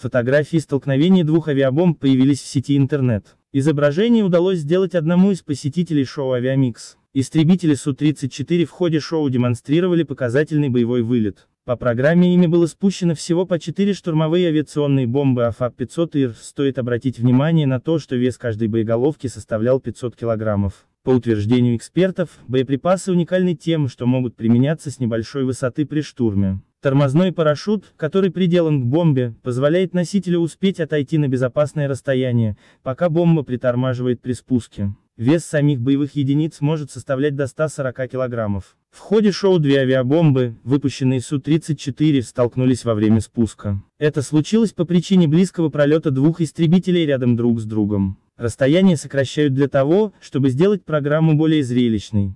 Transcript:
Фотографии столкновения двух авиабомб появились в сети интернет. Изображение удалось сделать одному из посетителей шоу «Авиамикс». Истребители Су-34 в ходе шоу демонстрировали показательный боевой вылет. По программе ими было спущено всего по 4 штурмовые авиационные бомбы АФАП-500 ИР. Стоит обратить внимание на то, что вес каждой боеголовки составлял 500 килограммов. По утверждению экспертов, боеприпасы уникальны тем, что могут применяться с небольшой высоты при штурме. Тормозной парашют, который приделан к бомбе, позволяет носителю успеть отойти на безопасное расстояние, пока бомба притормаживает при спуске. Вес самих боевых единиц может составлять до 140 килограммов. В ходе шоу две авиабомбы, выпущенные Су-34, столкнулись во время спуска. Это случилось по причине близкого пролета двух истребителей рядом друг с другом. Расстояние сокращают для того, чтобы сделать программу более зрелищной.